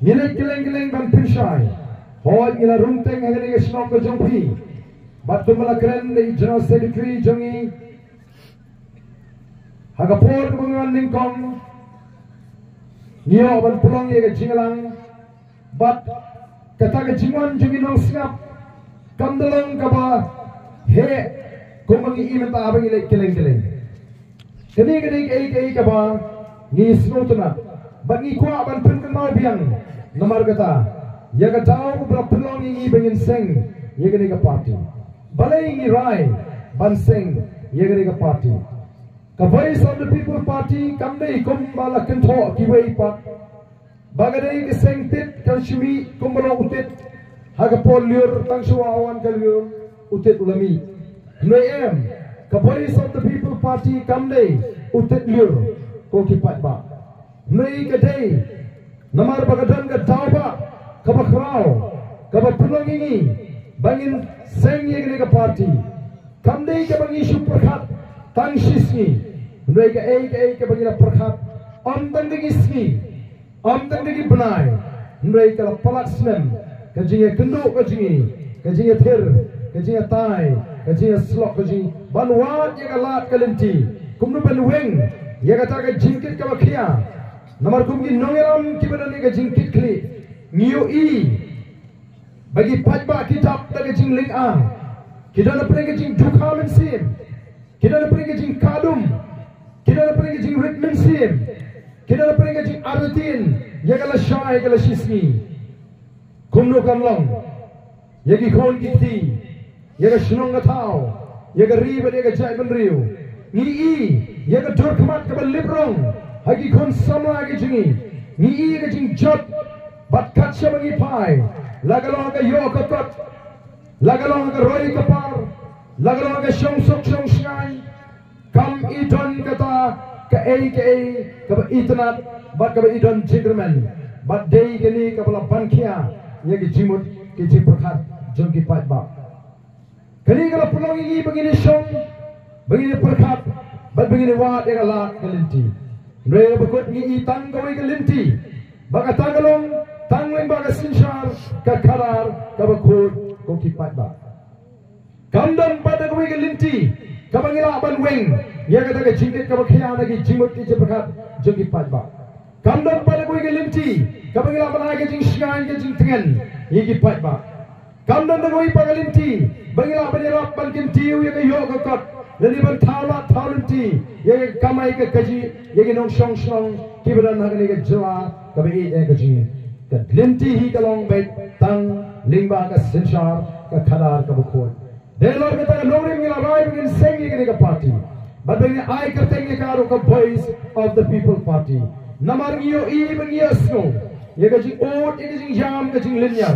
Nilai geleng-geleng ban pirsyai. Hoi ila rumteng hagani islam ko jongpi. Batu malakren de ijna sedikri jongi. Hagapor bungan ningkong. Nio ban pulang ye jingalang. Bat kata ke jingon jongi nong singap. Kamdalang kaba he kumangi iman ta abangi le geleng-geleng. Kini kini kei kei kaba ni sinutna. Bagi kuat ban pun kenal biang. Nomor kata ya ka tahu berapa peluang ini bengin seng ya ke parti. Balai ini rai ban seng ya ke parti. Ka voice of the people party kam dei kum bala kentho ki wei pa. Bagadai ke seng tit kan shimi kum bala utit. Haga pol liur tang awan kal liur utit ulami. Noi em ka voice of the people party kam dei utit liur ko ki pat ba nui ka dei namar bagatan ka tauba ka bakhrao ka bapulongi ngi bangin seng ye ka party kamdei ka bangi shu prakhat tang shisni nui ka ei ka ei ka bangi prakhat om tandingi sni om tandingi bunai nui ka palak snem ka jinge kendo ka jinge ka jinge thir ka jinge tai ka jinge slok ka jinge banwat ye ka lat ka linti kumnu ben weng ye ka ta ka jingkit ka bakhiya Nomor kumki nongelam kibana ni gajing kitli Ngiyo i Bagi pajba kitab ta gajing ling a Kita na pere gajing dukha men sim Kita na pere gajing kadum Kita na pere gajing rit men sim Kita na pere gajing artin Yagala syai yagala shismi Kumno kamlong Yagi khon kiti Yaga shnong gatao Yaga riba yaga jai ben riu Ni i Yaga durkmat kabal librong hagi kon sama hagi jingi ni i ga jing jot bat kat sama ni pai lagalong ga yo ka kot lagalong ga roi ka par lagalong ga shong sok shong shngai kam i don ka ta ka ei ka ei ka ba itnat bat ka ba i don jingerman bat dei ka ni ka bala bankia ye gi jimut ki ji prakhat jong ki pat ba. Kani ga pulong i begini shong begini prakhat bat begini wa de ga la kalinti Mereka berkut ni itang kau ikan linti. Baka tagalong tangling baka sinshar ka karar ka berkut kau kipat ba. Kamdan pada kau ikan linti. Kabangila aban weng. Ya kata ke jingkit ka berkhia lagi jimut ki jepakat jeng kipat ba. Kamdan pada kau ikan linti. Kabangila aban lagi jing shingan ke jing tengen. Ya kipat ba. Kamdan kau ikan linti. Bangila aban irap ban kintiu ya ke yo ka Deliver thala thalunti. Yege kamai ke kaji. Yege nong shong shong. Kibra nagani ke jwa. Kabe e e kaji. Ka glinti hi ka long bait. Tang lingba ka sinshar. Ka khadar ka bukhod. Deliver ke tang longring ni labai begin sing yege ka party. But when I kerteng ni karo ka voice of the people party. Namargiyo i bengiyo snow. Yege jing oat yege jing jam ke jing linear.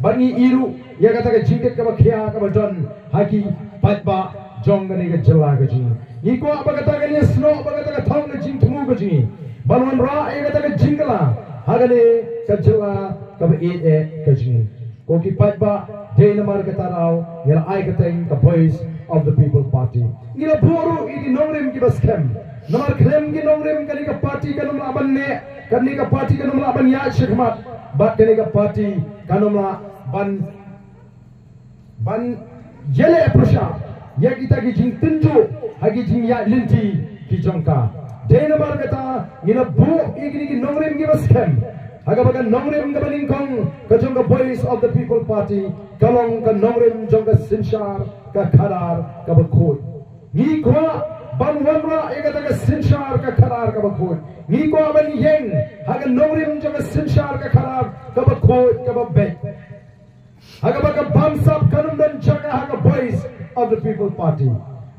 Bani iru. Yege ta ke jingket ka bakhiya ka badan. Haki patba. jongani ga jela ga ji ni ko abagata ga ni sno abagata ga thong ga jing thumu ga ji balwan ra e ga ga jingla hagale ka jela ka e e ka ji ko ki patba deil mar ka tarao yar ai ga teng the voice of the people party ni boru idi nongrim ki bas kem नमर खेम की नोंगरेम करने का पार्टी का नमला अपन ने करने का पार्टी का नमला अपन याद शिखमत बात करने का पार्टी का नमला बन बन येले प्रशांत ya kita ki jing tenju hagi jing ya linti ki jongka dena bar kata ngina bu igni ki nongrim gi baskem haga baga nongrim ga baning kong ka jongka voice of the people party kalong ka nongrim jongka sinshar ka kharar ka bakhoi ni kwa ban wamra ega daga sinshar ka kharar ka bakhoi ni kwa ban yeng haga nongrim jongka sinshar ka kharar ka bakhoi ka babbe Hagabaka bumps up Kanundan Jaga Haga boys of the People Party.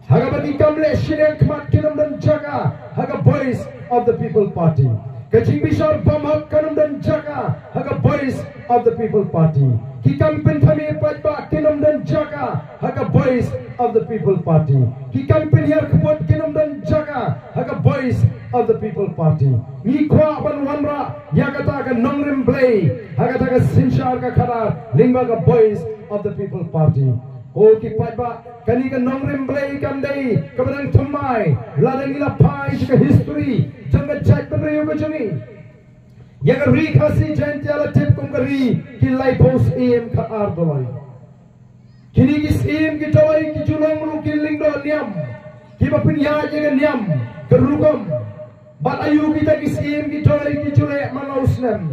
Hagabani Kamle Shire Kmat Kinundan Jaga Haga boys of the People Party. Kajimbishar Bamhak Kanundan Jaga Haga boys of the People Party. Kikam Pintami Padba Kinundan Jaga Haga boys of the People Party. Kikam Pinyar Kpot Kinundan Jaga Haga boys of the People Party. Nikwa Banwanra Yagataga Nongrim Blay Hagataga Simshar ka khara Lingbaga boys of the People Party. O ki pajba kaniga nomrim blei kamdei kabarang thummai ladangila pai ka history janga chaitan yoga chungi. Yaga ri khasi jayantiala tip kumkari ki life house am ka ardawai. kini gis im ki tawai ki julong ru ki lingdo niam ki bapin ya jega niam kerukom bat ayu kita gis im ki tawai ki jule malausnem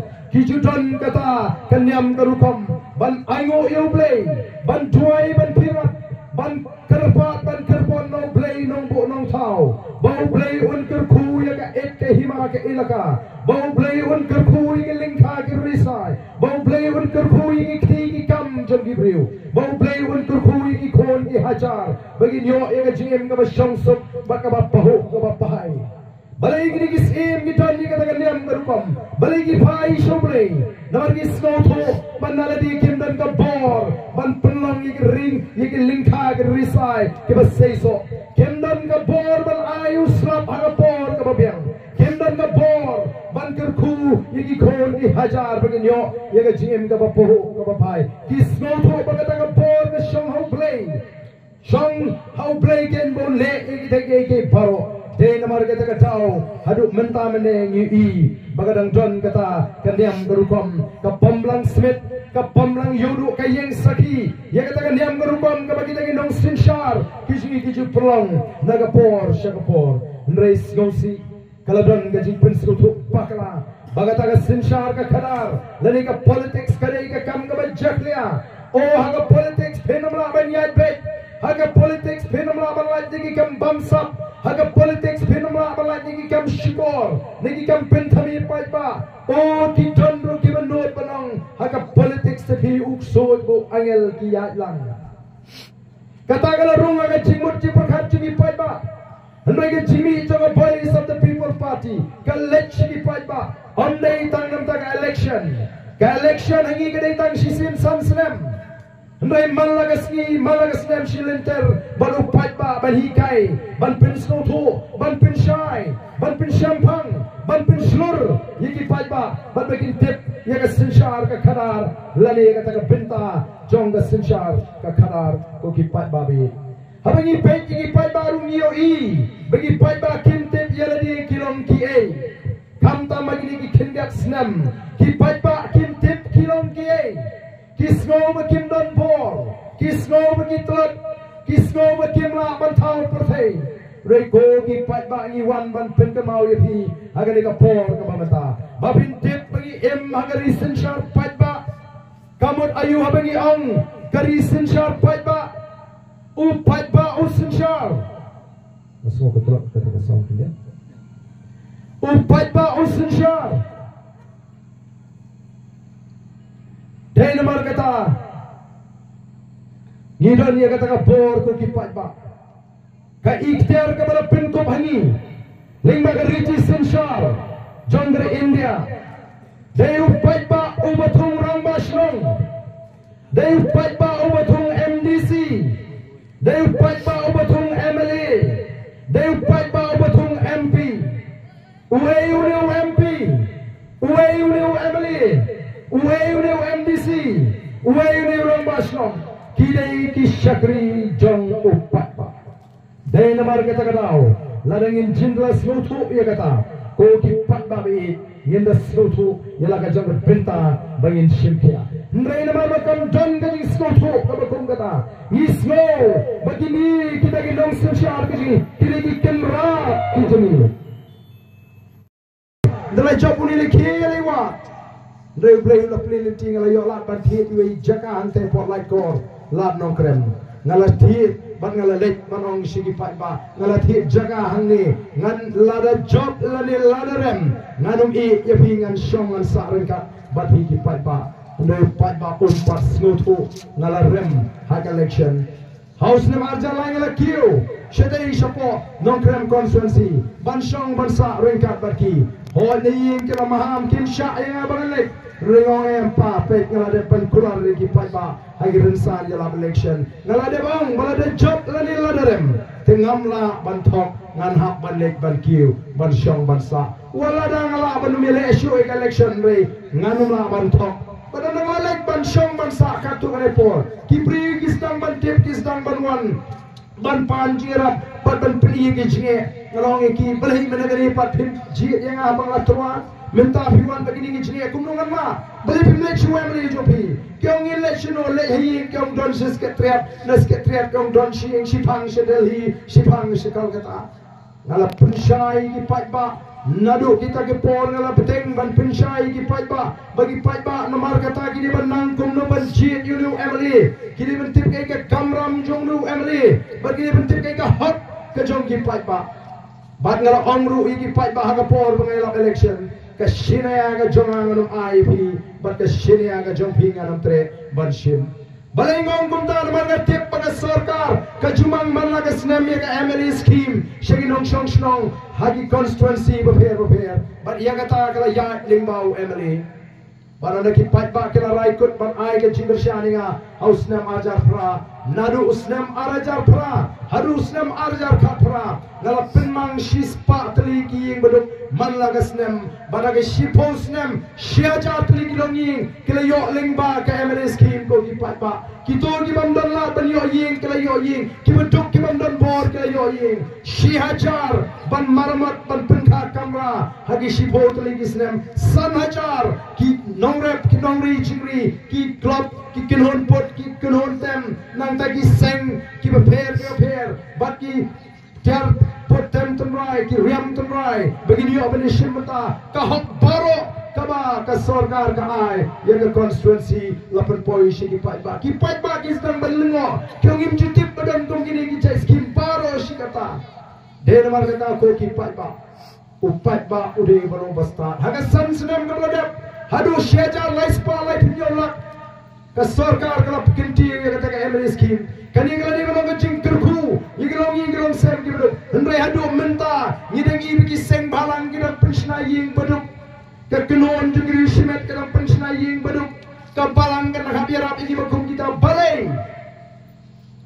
judan kata kenyam kerukum. Ban ayo yo play. Ban tuai ban pirat. Ban kerpat ban kerpon no play no bo no tau. Bau play un kerku ya ka et ke hima ke ilaka. Bau play un kerku ya ke lingka ke risai. Bau play un kerku ya ke ki kam jam ki briu. Bau play un kerku ya ki kon ki hajar. Bagi nyo ya ke jim ka ba shong sup ba ka ba paho ka ba pahai. Balegi gis em gitan ni kata kaliam terukam. Balegi fai shoplay. Namar gis no tho manala di kindan ka bor. Man penlang yik ring yik lingka ke risai ke bas seiso. Kindan ka bor man ayu slap aga bor ka babiang. Kindan ka bor man kerku yik khon i hajar bagan yo yik jim ka bapu ka bapai. Gis no tho bagata ka bor ka shong how play. Shong how play ken bon le yik dek yik baro. Day namar kata kata haduk menta meneng i bagadang John kata kandiam gerukom ka pemblang smith ka pemblang yodu ka yang saki. Ya kata kandiam gerukom ka bagi lagi nong sinshar kisini kiju perlong naga por shaka por nreis gosi kaladon gaji prinsip tu pakla. Bagata ka sinshar ka kadar lani ka politics kare ka kam ka bajak liya oh haga politics phenamla ban yad bet haga politics phenamla ban lagi kam bamsap Haga politics pinama abala nigi kam shikor nigi kam pentami pai pa o ki tondro ki benot panong haga politics te ki ukso go angel ki ya lang. Kata kala rung aga chimut chi pakhat chi pai pa Hendai ke jimi jaga voice of the people party. Ka letch ki pai pa ondai tang nam tak election. Ka election hangi ke dai tang shisim sam Nay man lagas ni man nem shilinter ban upat ba ban hikay ban pin snoto ban shy ban pin shampang ban shlur yiki pat ba ban tip yaga sinshar ka khadar lale ka taka binta jonga sinshar ka khadar ko ki pat ba bi habangi pet yiki pat ba rum yo i bagi pat ba kim tip yala di kilom ki A, kamta magini ki khindak snam ki pat ba kim tip kilom ki A. Kisno makin dan bor, kisno makin telat, kisno makin la bantau pertai. Reko ki pat ba ni wan ban pen ke mau yepi, agar ika por ke bamata. Babin tip bagi em agar isen shar pat ba. Kamut ayu habangi ang kari isen shar pat ba. U pat ba u isen shar. Masuk ke telat kata ke song dia. U u naman kata Ngilan niya kata ka bor ko kipat ba Ka ikhtiar ka bala pinto bhangi Lingba ka Richie Sinshar Jondre India. Dahil upat ba ubatung rang baslong Dahil upat ba ubatung MDC Dahil upat ba ubatung MLA Dahil upat ba ubatung MP Uwe uwe MP Uwe uwe MLA Uwe uwe MDC Uwe uwe rang baslong Kidai ki syakri jong upat namar kata kata Ladangin jindla selutu ia kata. Ko ki pat babi Yenda selutu Yala ka jang berpinta Bangin simpia Ndrai namar makam jang kaji selutu Kabakum kata. Ismo Begini kita ginong sosial kaji Kini ki kemra Kijemi Ndrai job uni lekhi lewat. Ndrai blay ula play lenting Ala yok lat bantit Iwe jaka hante pot light core Lat nong krem. Ngala tit ban ngala lek ban ong sigi pai ba. Ngala thi jaga hang ni ngan lada job lani lada rem. Nganum i ye pi ngan shong ngan sa ren ka. Bat hi ki pai ba. Ndai pai ba um pas snotu ngala rem ha collection house ne marja la ngala kiu. Shedai shapo non krem constituency ban shong ban sa ren ka bat ki ho ne yin ke maham kin sha ya ban lek Ringong em pa pek ngala de pen kular de ki pai ba election. Ngala de bang bala de job la ni la derem tengam la ban ngan hak ban lek ban kiu ban shong ban sa wala da ban election re nganum la ban pada ngala lek ban shong ban sa ka tu kare por ki pri ban tip ki stang ban wan ban pan jira pat ban pli ge jnge ngalong ki belhi menagari pat phim ji yang abang la tua. Minta phiwan bagi ni jnge kum nongan ma. Belhi phim le chuwa mli jo phi kyong ngin le chino le hi kyong don sis ke triat. Nas ke triat kyong don shi ing shi phang shi delhi shi phang shi kolkata ngala pensyai ki pat ba. Nado kita ke por ngala peteng ban pensyai ki pai ba. Bagi pai ba nomor kata kini ban nangkum no ban jit you know Emily kini ban omru emri bagi bentik kai ka hot ke jong ki pai ba bat ngara omru i ki pai ba ha por bengelok election ke sine ya ke jong ngano ai ip bat ke sine ya ke jong phi ngano tre banshim balai ngom kum ta mar ke tip pa sarkar ke jumang manla ke snam ya ke emri scheme shegi nong shong shong ha ki constituency ba pher ba pher bat ya ka ta ka ya lingbau emri Barana ki pat ba kila raikut ban ai ke jingir shani nga haus na fra lalu usnam araja pra harusnem arjar khatra nala pinman shis patli ki ing beduk man lagas nem badage shipos nem shia jatli ki long ing kele yo ling ka emres ki ko ki patba ba ki to ki bam don la ban yo ing kele yo ing ki beduk ki bam bor kele yo ing shia jar ban marmat ban pinkha kamra hagi shipotli ki snem san hajar ki nongrep ki nongri chingri ki glop ki kinhon pot ki kinhon tem nang ta ki seng ki befer ki befer ki ter pot tem tum rai ki riam tum rai begini yo bani shimta ka hok baro ka ba ka sarkar ka ai. Ye ka constituency lapan poi shi ki pai ba. Ki pai ba ki stang balingo kyong im jutip badam tum kini ki chai skim baro shi kata. Den mar kata ko ki pai ba. Upat ba ude baro basta haga san senam kamladap Hadu syajar lai sepa lai pinjol lak. Ke sorkar kalau pekinti yang kata ke MLA scheme. Kani kalau dia kalau Ke kenon jengri simet kita pensiuna yang beduk. Ke balang kena hadir rap ini bakum kita balai.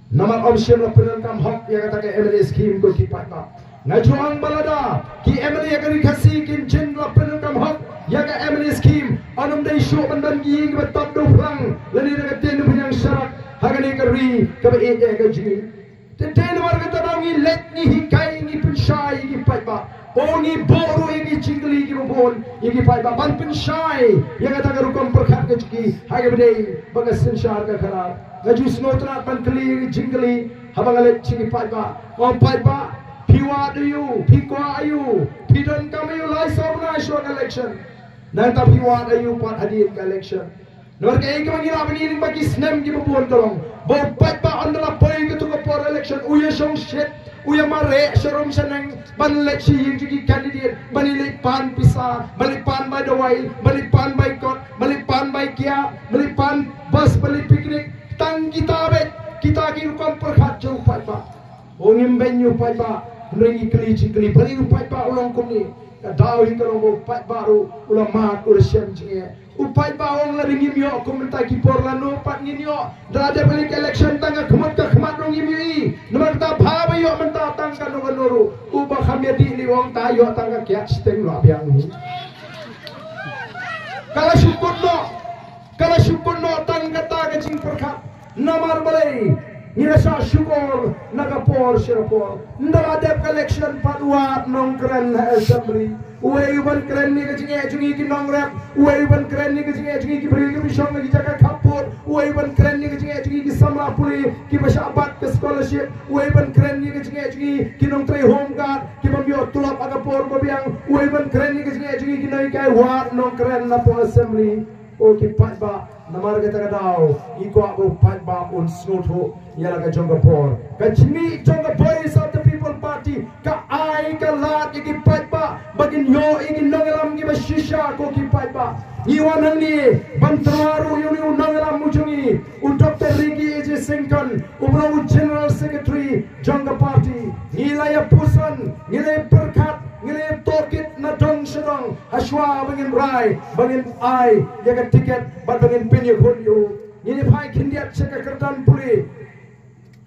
Nama option lah penelkam hak yang kata ke MLA scheme ko kipat ba. Ngajuang balada ki MLA akan dikasih kincin lah penelkam hak yang ke Emily scheme anum dai show bandan ke top do plang lani de ten du yang syarat hagani ke ri ke be e ke ji ten ten war ke tadang ni let ni hikai ni pun shai gi pai ba oni boru gi chingli gi bol yigi pai ba ban pin shai yega ta garu kom prakhar ke chki hage bne baga sin shar ka khara gaju snotra ban kli jingli habangale chingi pai ba kom pai ba phiwa diu phikwa ayu phidon you lai sob na sho na election na ta piwa do you diu pan ka election Nor ka ing mangi ring ba ki snem gi bol tolong. Bo pai ba andala poin ke tu ko por election uye shong shit Uya mare serum seneng ban election yang jadi candidate. Bani le pan pisa, bali pan by the way, bali pan by kot, bali pan by kia, bali pan bus, bali picnic. Tang kita bet kita ki rukam perkhat jauh pat ba. Ongim benyu pat ba. Ringi keli cikeli bali pat ba ulang kumni dau hingga rogo upai baru ulah mat cie upai bawang la ringi mio komentar ki por la no pat ni nio dada balik election tangga kemat ka kemat rongi mi nomor ta phaba yo menta tangga no noru uba khamya di li wong ta yo tangga kiat steng lo abiang ni kala syukur no kala syukur no tangga ta ke jing perkha namar balai Nirasa syukur nagapor sirapor. Ndala dep collection paduat nong uweiban kerenni kecing ejungi ki nongrep uweiban kerenni kecing ejungi ki brilgi bishong ki jaga kapur uweiban kerenni kecing ejungi ki samrapuri ki bashabat ke scholarship uweiban kerenni kecing ejungi ki nongtrei home guard ki bambio tulap aga por babiang uweiban kerenni kecing ejungi ki noi kai war nongkren na pong assembly o ki patba namar ke tagadao iko ago patba un snotho yala ka jongapur kachmi jongapur is of the people party ka ai ka lat ki pat ba bagin yo iki nongalam ki bashisha ko ki pat ba. Iwan ni bantraru yuni unangalam mujungi u Dr. Riki Eje Sington u General Secretary Jonga Party. Nilai pusan nilai perkat ngile tokit na dong sedong haswa bangin rai bangin ai ya ka tiket ba bangin pinyo khon yu. Ngile phai khindiat cheka kertan puli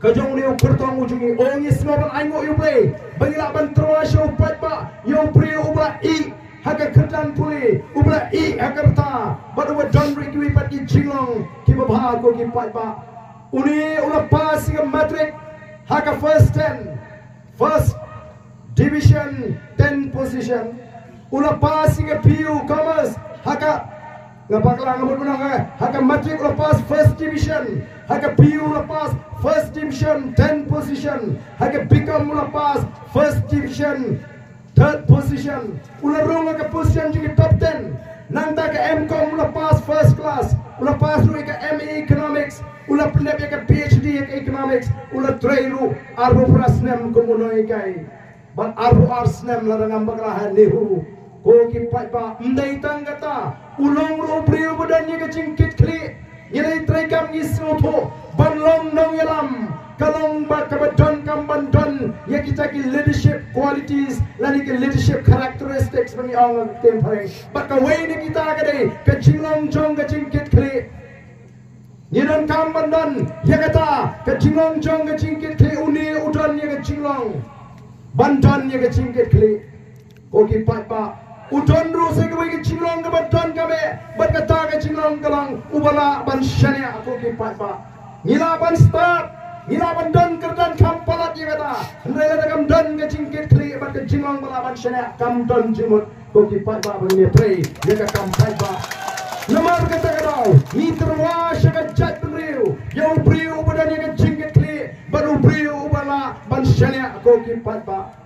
kajong ni ukurtong ujungi ongi snoban ai ngo yu play. Bangila ban troa show pat ba yo pri ubra i haka kertan puli ubra i hakarta ba do don ri pat ki jilong. Ki ba ko ki pat ba uni ula pas ki matrix haka first 10 first division 10 position. Ula pass ke PU commerce. Haka ngapakla ngamut menang eh. Haka matric ula pass first division. Haka PU ula pass first division 10 position. Haka become ula pass first division third position. Ula runga ke position juga top 10 nanta ke MCOM ula pass first class. Ula pass ru ke ME economics. Ula pleb ke PhD ke economics. Ula trairu arbo prasnem kumunoi kai ban arbo arsnem la dengan baklah nehu ko ki pai pa ndai tangata ulong ro priyo badannya ke cingkit kli nyai trekam ngisno tho ban long nong yalam kalong ba kabadon kam bandon ya kita ki leadership qualities lani ki leadership characteristics bani ong tem pare but ka ni kita ka dei ka chinglong chong ka chingkit kli Nidon kam bandon ya kata ka chinglong chong ka chingkit kli uni udon ya ka chinglong bandon ya ka chingkit kli ko ki pat pa udon ru se ka ki chinglong ka bandon ka be bat kata ka kalang ubala ban shania ko ki pat pa Nila ban start. Ila bandan kerdan kampalat ya kata. Hendai kata kam dan ke cingkit kli bat ke jingong balaban shana kam dan jimut ko ki pat ba bang ni pray ya ka kam pat ba. Namar kata kau ni terwa syaka jat priu. Yang priu badan ya ke cingkit kli. Baru priu bala ban shana ko ki pat ba.